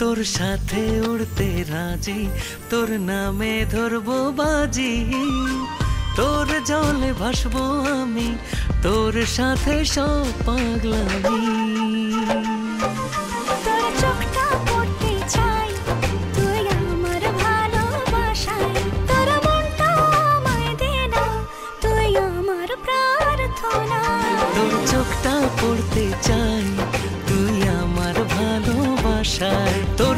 তোর সাথে উড়তে রাজি তোর নামে ধরবো বাজি। তোর জলে ভাসবো আমি তোর সাথে সব পাগলামি। তোর চোখটা পড়তে চাই ভালোবাসায় তোর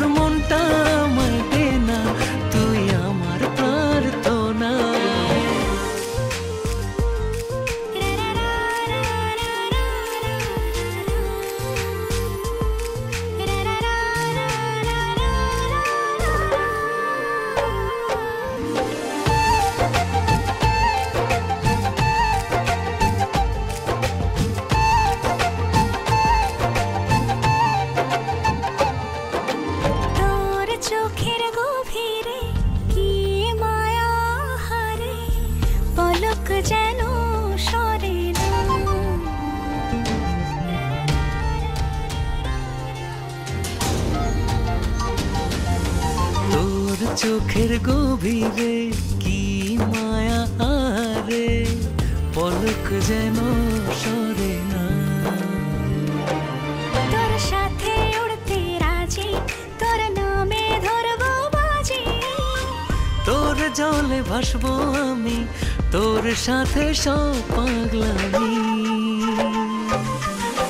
চোখের গভীরে কি মায়া আরে পলক যেন সরে না। তোর সাথে উড়তে রাজি তোর নামে ধরবো বাজি। তোর জলে ভাসবো আমি তোর সাথে সব পাগলামি।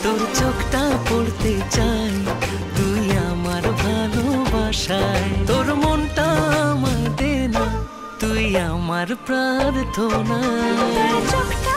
তোর চোখটা পড়তে চাই তুই আমার ভালোবাসায়। আমার প্রার্থনা তোর চোখটা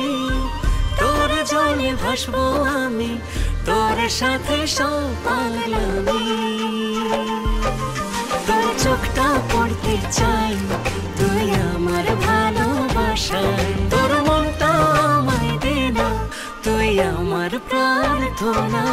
ভাসবো আমি, তোর সাথে সব পাগলামি। তোর চোখটা পড়তে চাই, তুই আমার ভালোবাসা তোর মনটা আমায় দে না, তুই আমার প্রার্থনা